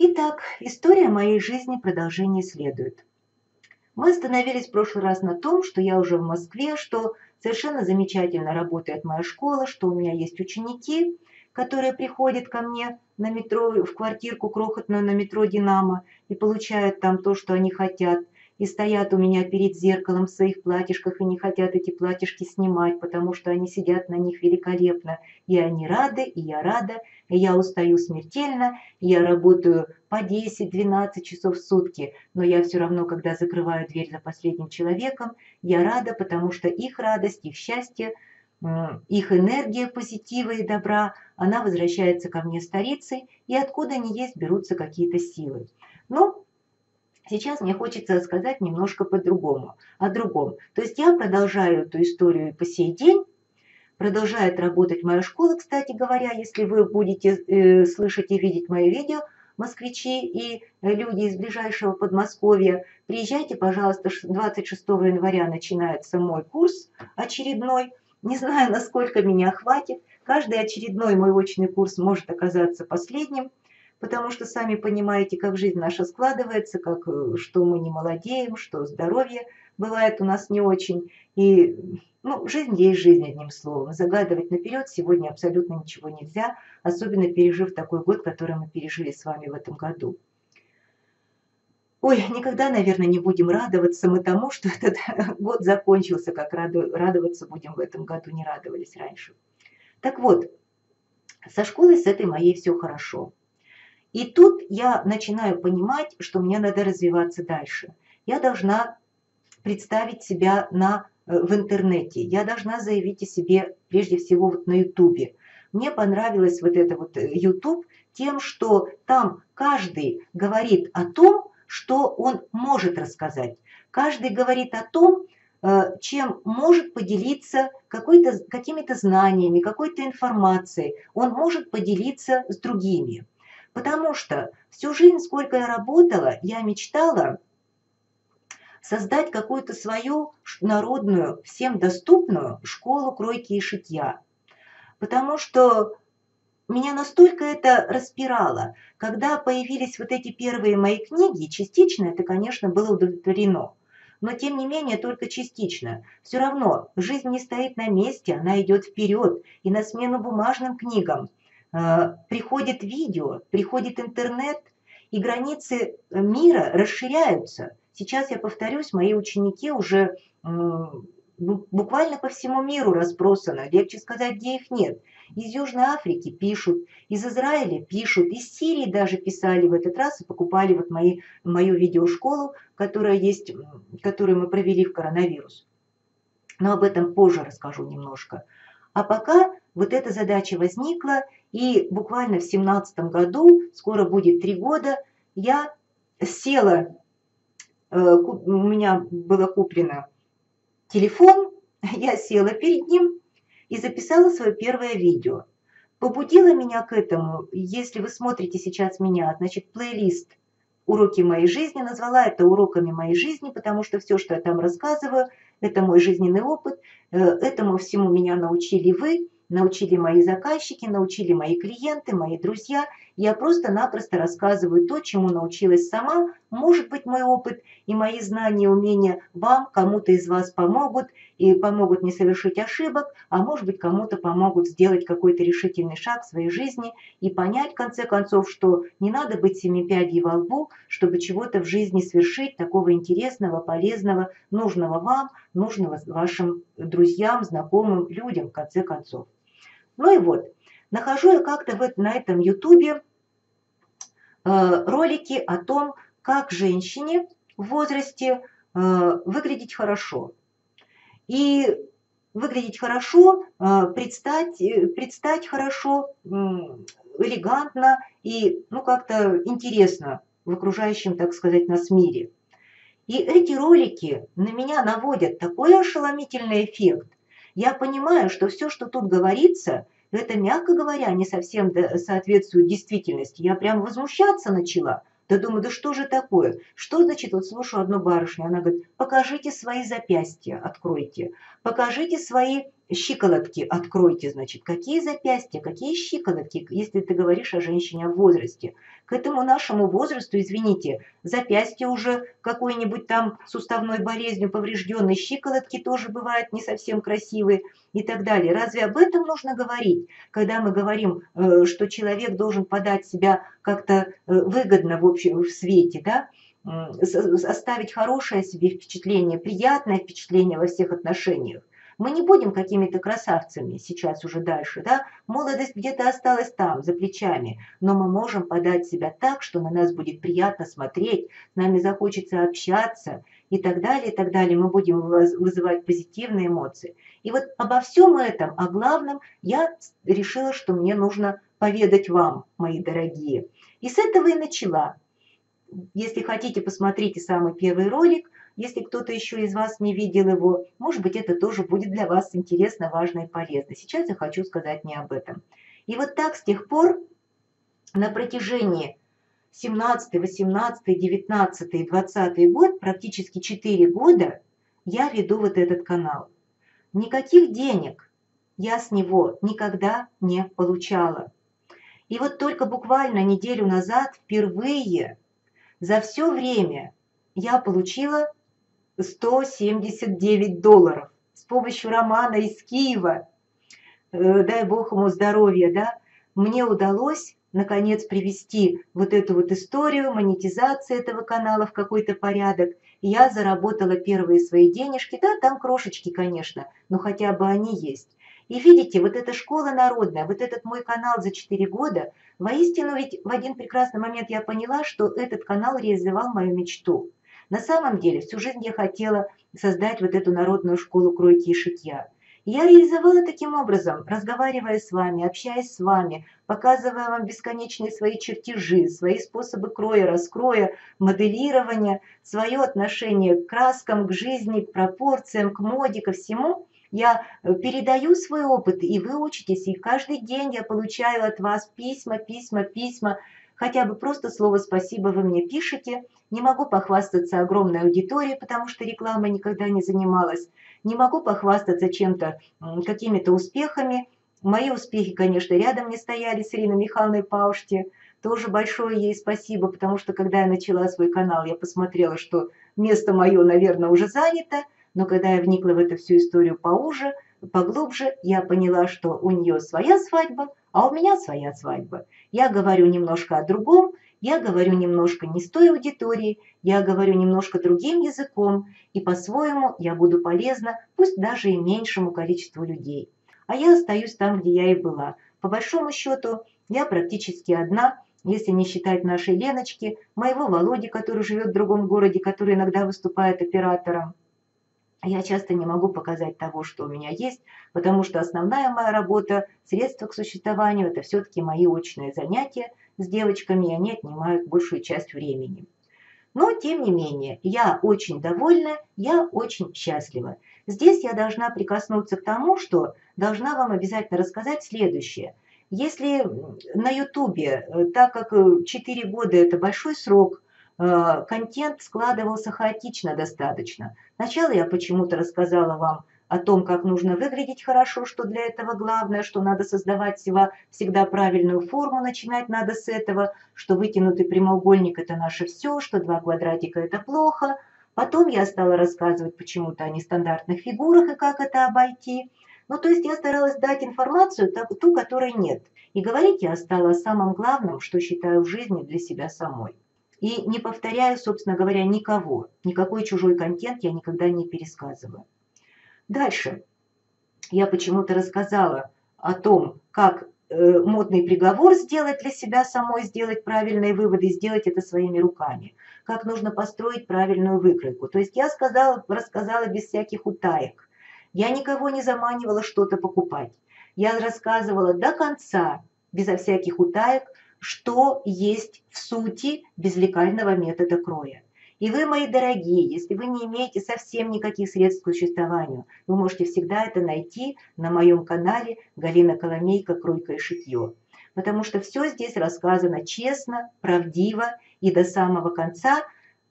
Итак, история моей жизни продолжение следует. Мы остановились в прошлый раз на том, что я уже в Москве, что совершенно замечательно работает моя школа, что у меня есть ученики, которые приходят ко мне на метро, в квартирку крохотную на метро «Динамо» и получают там то, что они хотят – и стоят у меня перед зеркалом в своих платьишках и не хотят эти платьишки снимать, потому что они сидят на них великолепно. И они рады, и я рада, и я устаю смертельно, я работаю по 10-12 часов в сутки, но я все равно, когда закрываю дверь за последним человеком, я рада, потому что их радость, их счастье, их энергия позитива и добра, она возвращается ко мне старицей, и откуда ни есть берутся какие-то силы. Но Сейчас мне хочется сказать немножко по-другому, о другом. То есть я продолжаю эту историю по сей день, продолжает работать моя школа, кстати говоря, если вы будете э, слышать и видеть мои видео, москвичи и люди из ближайшего Подмосковья, приезжайте, пожалуйста, 26 января начинается мой курс очередной. Не знаю, насколько меня хватит. Каждый очередной мой очный курс может оказаться последним потому что сами понимаете, как жизнь наша складывается, как, э, что мы не молодеем, что здоровье бывает у нас не очень. И ну, жизнь есть жизнь, одним словом. Загадывать наперед сегодня абсолютно ничего нельзя, особенно пережив такой год, который мы пережили с вами в этом году. Ой, никогда, наверное, не будем радоваться мы тому, что этот год закончился, как радоваться будем в этом году, не радовались раньше. Так вот, со школой с этой моей все хорошо. И тут я начинаю понимать, что мне надо развиваться дальше. Я должна представить себя на, э, в интернете. Я должна заявить о себе прежде всего вот на ютубе. Мне понравилось вот это вот э, тем, что там каждый говорит о том, что он может рассказать. Каждый говорит о том, э, чем может поделиться какими-то знаниями, какой-то информацией. Он может поделиться с другими. Потому что всю жизнь, сколько я работала, я мечтала создать какую-то свою народную, всем доступную школу кройки и шитья. Потому что меня настолько это распирало. Когда появились вот эти первые мои книги, частично это, конечно, было удовлетворено. Но, тем не менее, только частично. Все равно жизнь не стоит на месте, она идет вперед. И на смену бумажным книгам приходит видео, приходит интернет, и границы мира расширяются. Сейчас, я повторюсь, мои ученики уже буквально по всему миру разбросаны, легче сказать, где их нет. Из Южной Африки пишут, из Израиля пишут, из Сирии даже писали в этот раз и покупали вот мои, мою видеошколу, которая есть, которую мы провели в коронавирус. Но об этом позже расскажу немножко. А пока вот эта задача возникла, и буквально в семнадцатом году, скоро будет три года, я села, э, у меня было куплено телефон, я села перед ним и записала свое первое видео. Побудила меня к этому, если вы смотрите сейчас меня, значит, плейлист «Уроки моей жизни», назвала это «Уроками моей жизни», потому что все, что я там рассказываю, это мой жизненный опыт, э, этому всему меня научили вы, научили мои заказчики, научили мои клиенты, мои друзья. Я просто-напросто рассказываю то, чему научилась сама. Может быть, мой опыт и мои знания, умения вам, кому-то из вас помогут и помогут не совершить ошибок, а может быть, кому-то помогут сделать какой-то решительный шаг в своей жизни и понять, в конце концов, что не надо быть семипядей во лбу, чтобы чего-то в жизни совершить такого интересного, полезного, нужного вам, нужного вашим друзьям, знакомым, людям, в конце концов. Ну и вот, нахожу я как-то вот на этом ютубе э, ролики о том, как женщине в возрасте э, выглядеть хорошо. И выглядеть хорошо, э, предстать, предстать хорошо, элегантно и ну, как-то интересно в окружающем, так сказать, нас мире. И эти ролики на меня наводят такой ошеломительный эффект, я понимаю, что все, что тут говорится, это, мягко говоря, не совсем соответствует действительности. Я прям возмущаться начала. Да думаю, да что же такое? Что значит, вот слушаю одну барышню, она говорит, покажите свои запястья, откройте, покажите свои щиколотки откройте, значит, какие запястья, какие щиколотки, если ты говоришь о женщине в возрасте. К этому нашему возрасту, извините, запястье уже какой-нибудь там суставной болезнью поврежденной, щиколотки тоже бывают не совсем красивые и так далее. Разве об этом нужно говорить, когда мы говорим, э, что человек должен подать себя как-то э, выгодно в общем в свете, да? оставить хорошее себе впечатление, приятное впечатление во всех отношениях. Мы не будем какими-то красавцами сейчас уже дальше, да? Молодость где-то осталась там, за плечами, но мы можем подать себя так, что на нас будет приятно смотреть, с нами захочется общаться и так далее, и так далее. Мы будем вызывать позитивные эмоции. И вот обо всем этом, о главном, я решила, что мне нужно поведать вам, мои дорогие. И с этого и начала. Если хотите, посмотрите самый первый ролик – если кто-то еще из вас не видел его, может быть, это тоже будет для вас интересно, важно и полезно. Сейчас я хочу сказать не об этом. И вот так с тех пор на протяжении 17, 18, 19, 20 год, практически 4 года, я веду вот этот канал. Никаких денег я с него никогда не получала. И вот только буквально неделю назад впервые за все время я получила 179 долларов с помощью Романа из Киева, э, дай бог ему здоровья, да, мне удалось наконец привести вот эту вот историю монетизации этого канала в какой-то порядок. Я заработала первые свои денежки, да, там крошечки, конечно, но хотя бы они есть. И видите, вот эта школа народная, вот этот мой канал за 4 года, воистину ведь в один прекрасный момент я поняла, что этот канал реализовал мою мечту. На самом деле, всю жизнь я хотела создать вот эту народную школу кройки и шитья. Я реализовала таким образом, разговаривая с вами, общаясь с вами, показывая вам бесконечные свои чертежи, свои способы кроя, раскроя, моделирования, свое отношение к краскам, к жизни, к пропорциям, к моде, ко всему – я передаю свой опыт, и вы учитесь, и каждый день я получаю от вас письма, письма, письма, хотя бы просто слово «спасибо» вы мне пишете – не могу похвастаться огромной аудиторией, потому что рекламой никогда не занималась. Не могу похвастаться чем-то, какими-то успехами. Мои успехи, конечно, рядом не стояли с Ириной Михайловной Паушти. Тоже большое ей спасибо, потому что когда я начала свой канал, я посмотрела, что место мое, наверное, уже занято. Но когда я вникла в эту всю историю поуже, поглубже, я поняла, что у нее своя свадьба, а у меня своя свадьба. Я говорю немножко о другом, я говорю немножко не с той аудиторией, я говорю немножко другим языком, и по-своему я буду полезна, пусть даже и меньшему количеству людей. А я остаюсь там, где я и была. По большому счету, я практически одна, если не считать нашей Леночки, моего Володи, который живет в другом городе, который иногда выступает оператором. Я часто не могу показать того, что у меня есть, потому что основная моя работа, средства к существованию – это все-таки мои очные занятия – с девочками, и они отнимают большую часть времени. Но, тем не менее, я очень довольна, я очень счастлива. Здесь я должна прикоснуться к тому, что должна вам обязательно рассказать следующее. Если на Ютубе, э, так как 4 э, года – это большой срок, контент складывался хаотично достаточно. Сначала я почему-то рассказала вам о том, как нужно выглядеть хорошо, что для этого главное, что надо создавать всего, всегда правильную форму, начинать надо с этого, что вытянутый прямоугольник – это наше все, что два квадратика – это плохо. Потом я стала рассказывать почему-то о нестандартных фигурах и как это обойти. Ну, то есть я старалась дать информацию, ту, которой нет. И говорить я стала о самом главном, что считаю в жизни для себя самой. И не повторяю, собственно говоря, никого. Никакой чужой контент я никогда не пересказываю. Дальше. Я почему-то рассказала о том, как э, модный приговор сделать для себя самой, сделать правильные выводы, сделать это своими руками. Как нужно построить правильную выкройку. То есть я сказала, рассказала без всяких утаек. Я никого не заманивала что-то покупать. Я рассказывала до конца, безо всяких утаек, что есть в сути безлекального метода кроя. И вы, мои дорогие, если вы не имеете совсем никаких средств к существованию, вы можете всегда это найти на моем канале Галина Коломейка «Кройка и шитье». Потому что все здесь рассказано честно, правдиво и до самого конца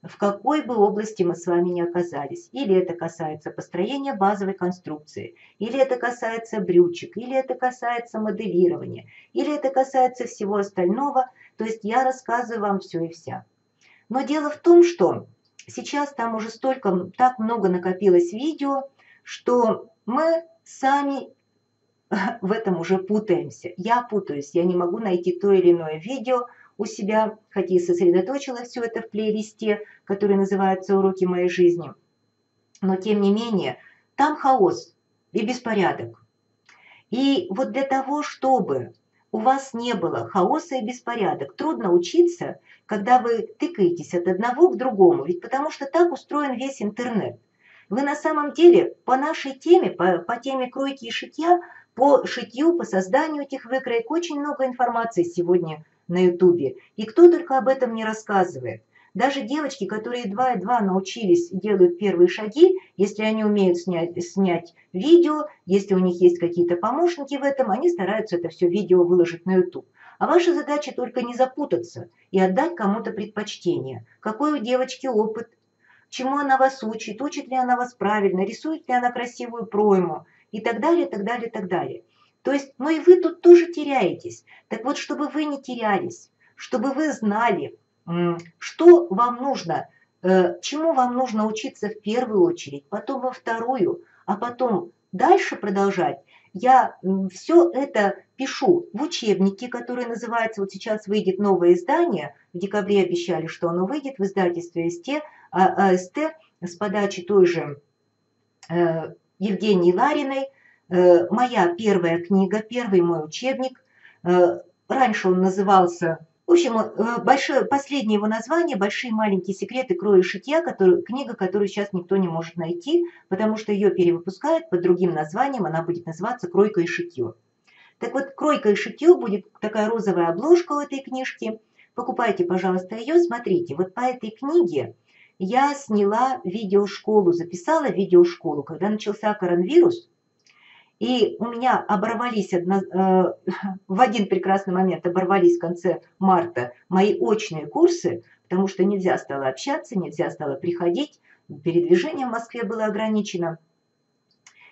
в какой бы области мы с вами ни оказались. Или это касается построения базовой конструкции, или это касается брючек, или это касается моделирования, или это касается всего остального. То есть я рассказываю вам все и вся. Но дело в том, что сейчас там уже столько, так много накопилось видео, что мы сами в этом уже путаемся. Я путаюсь, я не могу найти то или иное видео, у себя, хотя и сосредоточила все это в плейлисте, который называется «Уроки моей жизни». Но тем не менее, там хаос и беспорядок. И вот для того, чтобы у вас не было хаоса и беспорядок, трудно учиться, когда вы тыкаетесь от одного к другому, ведь потому что так устроен весь интернет. Вы на самом деле по нашей теме, по, по теме кройки и шитья, по шитью, по созданию этих выкроек очень много информации сегодня на ютубе. И кто только об этом не рассказывает. Даже девочки, которые два и два научились и делают первые шаги, если они умеют снять, снять видео, если у них есть какие-то помощники в этом, они стараются это все видео выложить на YouTube. А ваша задача только не запутаться и отдать кому-то предпочтение. Какой у девочки опыт, чему она вас учит, учит ли она вас правильно, рисует ли она красивую пройму и так далее, так далее, так далее. То есть, ну и вы тут тоже теряетесь. Так вот, чтобы вы не терялись, чтобы вы знали, что вам нужно, э, чему вам нужно учиться в первую очередь, потом во вторую, а потом дальше продолжать, я все это пишу в учебнике, который называется, вот сейчас выйдет новое издание, в декабре обещали, что оно выйдет в издательстве АСТ, АСТ с подачи той же э, Евгении Лариной, моя первая книга, первый мой учебник. Э, раньше он назывался, в общем, э, большое, последнее его название «Большие маленькие секреты кроя и шитья», который, книга, которую сейчас никто не может найти, потому что ее перевыпускают под другим названием, она будет называться «Кройка и шитье». Так вот, «Кройка и шитье» будет такая розовая обложка у этой книжки. Покупайте, пожалуйста, ее, смотрите. Вот по этой книге я сняла видеошколу, записала видеошколу. Когда начался коронавирус, и у меня оборвались одно, э, в один прекрасный момент, оборвались в конце марта мои очные курсы, потому что нельзя стало общаться, нельзя стало приходить, передвижение в Москве было ограничено.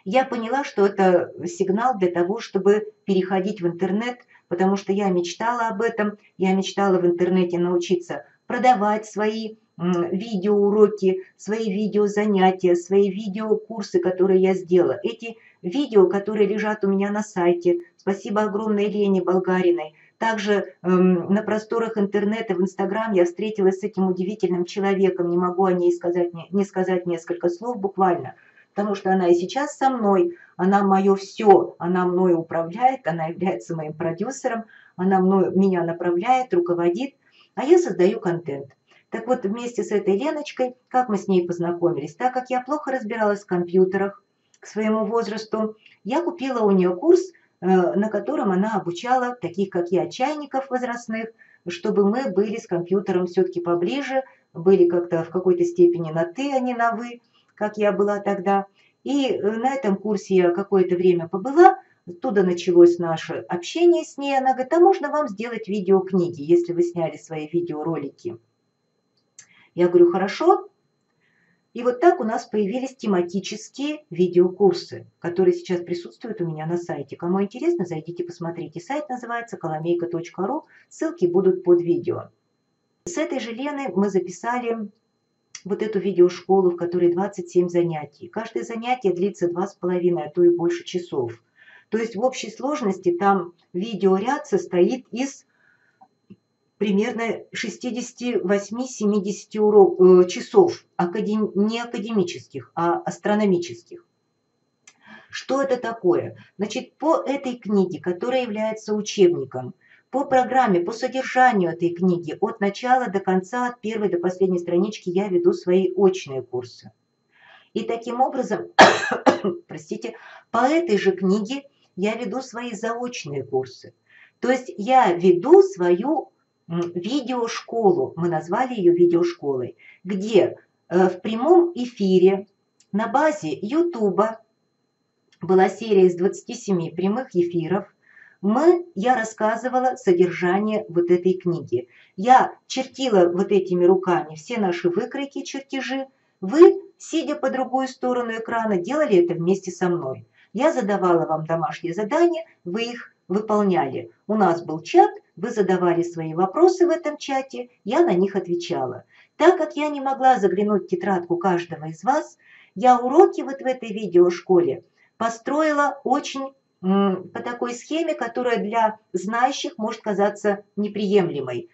Я поняла, что это сигнал для того, чтобы переходить в интернет, потому что я мечтала об этом, я мечтала в интернете научиться продавать свои видеоуроки, свои видеозанятия, свои видеокурсы, которые я сделала. Эти видео, которые лежат у меня на сайте. Спасибо огромной Лене Болгариной. Также эм, на просторах интернета, в Инстаграм я встретилась с этим удивительным человеком. Не могу о ней сказать, не, не сказать несколько слов буквально, потому что она и сейчас со мной, она мое все, она мною управляет, она является моим продюсером, она мною, меня направляет, руководит, а я создаю контент. Так вот, вместе с этой Леночкой, как мы с ней познакомились, так как я плохо разбиралась в компьютерах, к своему возрасту, я купила у нее курс, э, на котором она обучала таких, как я, чайников возрастных, чтобы мы были с компьютером все-таки поближе, были как-то в какой-то степени на «ты», а не на «вы», как я была тогда. И э, на этом курсе я какое-то время побыла, оттуда началось наше общение с ней. Она говорит, а можно вам сделать видеокниги, если вы сняли свои видеоролики? Я говорю, хорошо, и вот так у нас появились тематические видеокурсы, которые сейчас присутствуют у меня на сайте. Кому интересно, зайдите посмотрите. Сайт называется коломейка.ру, ссылки будут под видео. С этой же Леной мы записали вот эту видеошколу, в которой 27 занятий. Каждое занятие длится 2,5, а то и больше часов. То есть в общей сложности там видеоряд состоит из примерно 68-70 урок, э, часов, академ, не академических, а астрономических. Что это такое? Значит, по этой книге, которая является учебником, по программе, по содержанию этой книги, от начала до конца, от первой до последней странички я веду свои очные курсы. И таким образом, простите, по этой же книге я веду свои заочные курсы. То есть я веду свою видеошколу, мы назвали ее видеошколой, где э, в прямом эфире на базе YouTube была серия из 27 прямых эфиров, мы, я рассказывала содержание вот этой книги. Я чертила вот этими руками все наши выкройки, чертежи. Вы, сидя по другую сторону экрана, делали это вместе со мной. Я задавала вам домашние задания, вы их выполняли. У нас был чат, вы задавали свои вопросы в этом чате, я на них отвечала. Так как я не могла заглянуть в тетрадку каждого из вас, я уроки вот в этой видеошколе построила очень по такой схеме, которая для знающих может казаться неприемлемой.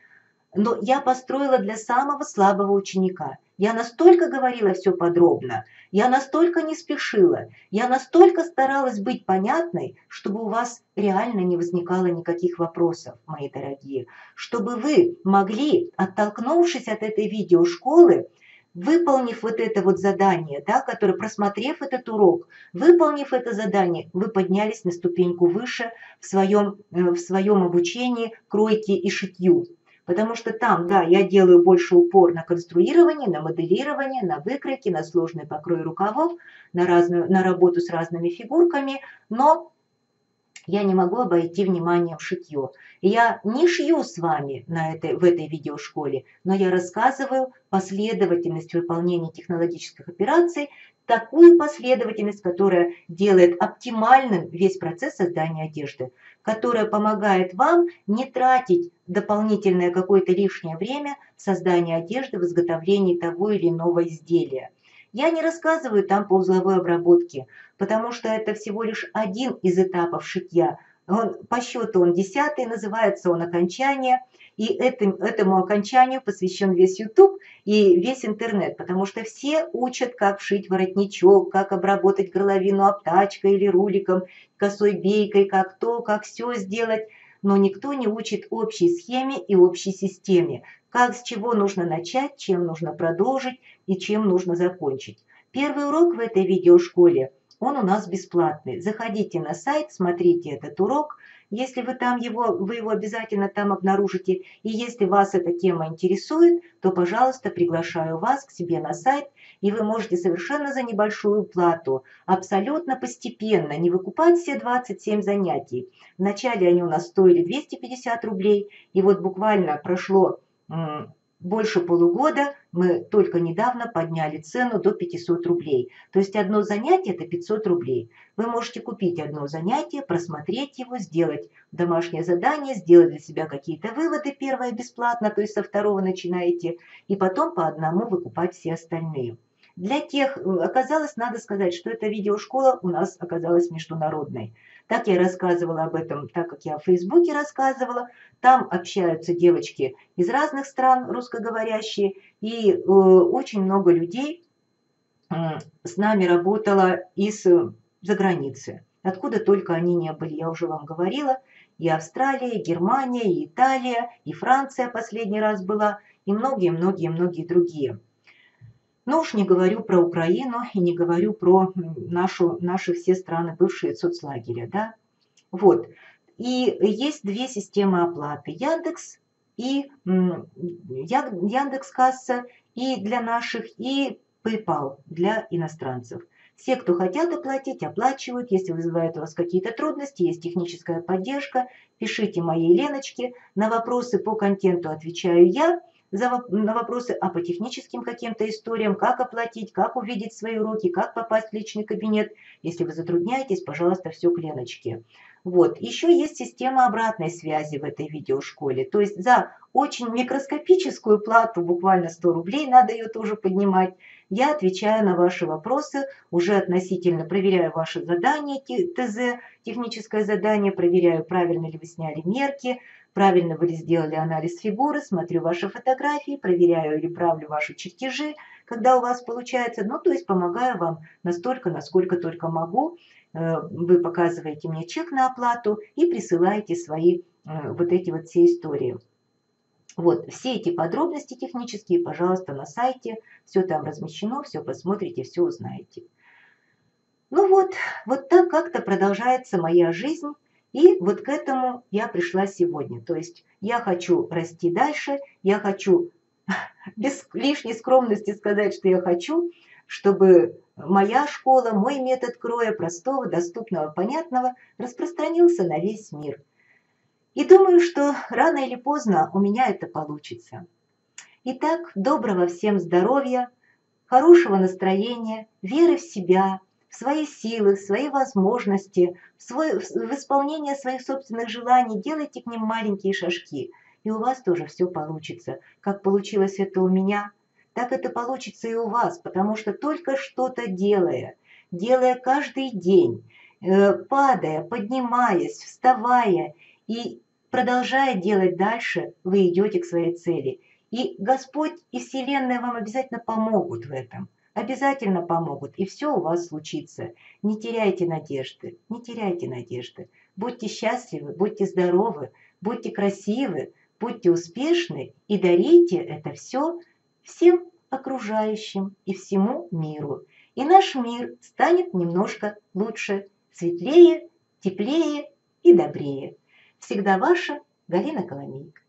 Но я построила для самого слабого ученика. Я настолько говорила все подробно, я настолько не спешила, я настолько старалась быть понятной, чтобы у вас реально не возникало никаких вопросов, мои дорогие, чтобы вы могли, оттолкнувшись от этой видеошколы, выполнив вот это вот задание, да, которое, просмотрев этот урок, выполнив это задание, вы поднялись на ступеньку выше в своем, э, в своем обучении кройке и шитью. Потому что там, да, я делаю больше упор на конструирование, на моделирование, на выкройки, на сложный покрой рукавов, на, разную, на работу с разными фигурками, но я не могу обойти вниманием шитье. Я не шью с вами на этой, в этой видеошколе, но я рассказываю последовательность выполнения технологических операций, такую последовательность, которая делает оптимальным весь процесс создания одежды, которая помогает вам не тратить дополнительное какое-то лишнее время в создании одежды, в изготовлении того или иного изделия. Я не рассказываю там по узловой обработке, потому что это всего лишь один из этапов шитья. Он, по счету он десятый, называется он окончание. И этим, этому окончанию посвящен весь YouTube и весь интернет, потому что все учат, как шить воротничок, как обработать горловину обтачкой или руликом, косой бейкой, как то, как все сделать но никто не учит общей схеме и общей системе, как с чего нужно начать, чем нужно продолжить и чем нужно закончить. Первый урок в этой видеошколе, он у нас бесплатный. Заходите на сайт, смотрите этот урок, если вы там его, вы его обязательно там обнаружите. И если вас эта тема интересует, то, пожалуйста, приглашаю вас к себе на сайт, и вы можете совершенно за небольшую плату, абсолютно постепенно, не выкупать все 27 занятий. Вначале они у нас стоили 250 рублей, и вот буквально прошло больше полугода мы только недавно подняли цену до 500 рублей. То есть одно занятие – это 500 рублей. Вы можете купить одно занятие, просмотреть его, сделать домашнее задание, сделать для себя какие-то выводы, первое бесплатно, то есть со второго начинаете, и потом по одному выкупать все остальные. Для тех, э, оказалось, надо сказать, что эта видеошкола у нас оказалась международной. Так я рассказывала об этом, так как я в Фейсбуке рассказывала. Там общаются девочки из разных стран русскоговорящие. И э, очень много людей э, с нами работало из-за границы. Откуда только они не были, я уже вам говорила. И Австралия, и Германия, и Италия, и Франция последний раз была, и многие-многие-многие другие. Но уж не говорю про Украину и не говорю про нашу, наши все страны, бывшие соцлагеря. Да? Вот. И есть две системы оплаты. Яндекс и Яндекс Касса и для наших, и PayPal для иностранцев. Все, кто хотят оплатить, оплачивают. Если вызывают у вас какие-то трудности, есть техническая поддержка, пишите моей Леночке. На вопросы по контенту отвечаю я за, на вопросы а по техническим каким-то историям, как оплатить, как увидеть свои уроки, как попасть в личный кабинет. Если вы затрудняетесь, пожалуйста, все к Леночке. Вот. Еще есть система обратной связи в этой видеошколе. То есть за очень микроскопическую плату, буквально 100 рублей, надо ее тоже поднимать, я отвечаю на ваши вопросы, уже относительно проверяю ваши задания, ТЗ, техническое задание, проверяю, правильно ли вы сняли мерки, правильно вы ли сделали анализ фигуры, смотрю ваши фотографии, проверяю или правлю ваши чертежи, когда у вас получается, ну, то есть помогаю вам настолько, насколько только могу. Э, вы показываете мне чек на оплату и присылаете свои э, вот эти вот все истории. Вот, все эти подробности технические, пожалуйста, на сайте, все там размещено, все посмотрите, все узнаете. Ну вот, вот так как-то продолжается моя жизнь и вот к этому я пришла сегодня. То есть я хочу расти дальше, я хочу без лишней скромности сказать, что я хочу, чтобы моя школа, мой метод кроя простого, доступного, понятного распространился на весь мир. И думаю, что рано или поздно у меня это получится. Итак, доброго всем здоровья, хорошего настроения, веры в себя, в свои силы, в свои возможности, в, свой, в исполнение своих собственных желаний. Делайте к ним маленькие шажки, и у вас тоже все получится. Как получилось это у меня, так это получится и у вас, потому что только что-то делая, делая каждый день, э, падая, поднимаясь, вставая и продолжая делать дальше, вы идете к своей цели. И Господь и Вселенная вам обязательно помогут в этом. Обязательно помогут, и все у вас случится. Не теряйте надежды, не теряйте надежды. Будьте счастливы, будьте здоровы, будьте красивы, будьте успешны и дарите это все всем окружающим и всему миру. И наш мир станет немножко лучше, светлее, теплее и добрее. Всегда ваша Галина Коломейка.